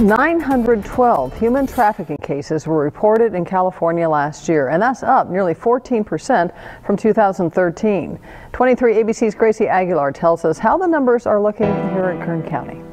912 human trafficking cases were reported in California last year, and that's up nearly 14% from 2013. 23 ABC's Gracie Aguilar tells us how the numbers are looking here in Kern County.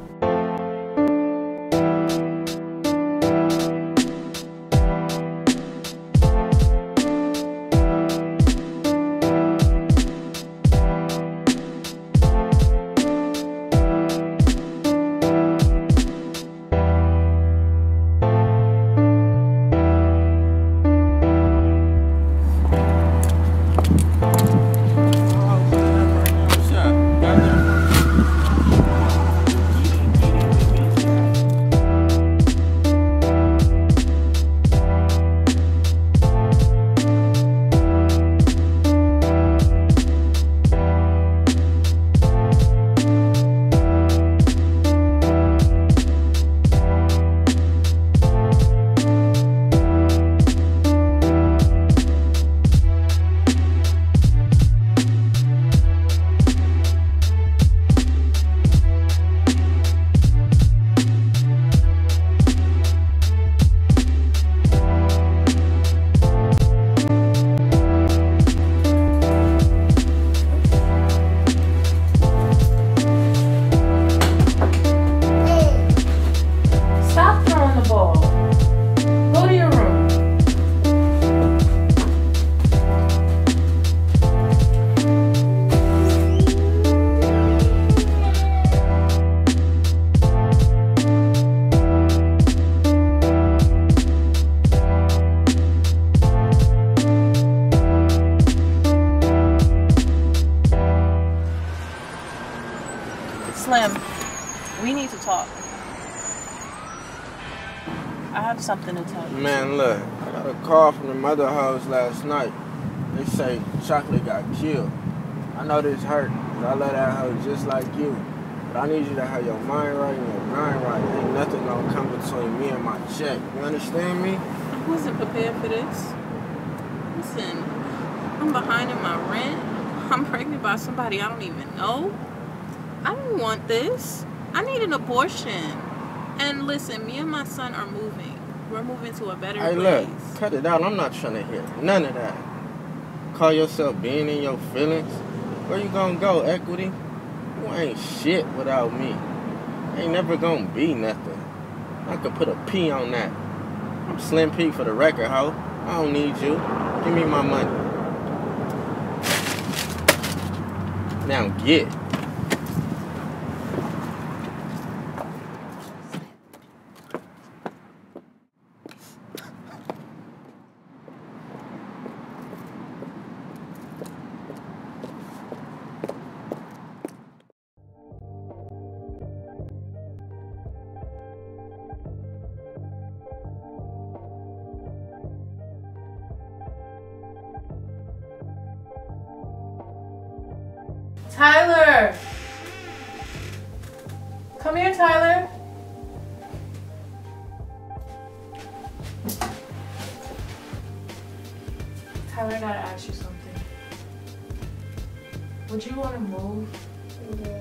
We need to talk. I have something to tell you. Man, look, I got a call from the mother house last night. They say Chocolate got killed. I know this hurt, 'cause I love that hoe just like you. But I need you to have your mind right and your mind right. Ain't nothing gonna come between me and my check. You understand me? I wasn't prepared for this. Listen, I'm behind in my rent. I'm pregnant by somebody I don't even know. I don't want this. I need an abortion. And listen, me and my son are moving. We're moving to a better Hey, place. look, cut it out. I'm not trying to hear none of that. Call yourself being in your feelings. Where you gonna go, equity? You ain't shit without me. Ain't never gonna be nothing. I could put a P on that. I'm Slim P for the record, ho. I don't need you. Give me my money. Now get. Tyler! Come here, Tyler. Tyler, I gotta ask you something. Would you want to move mm-hmm.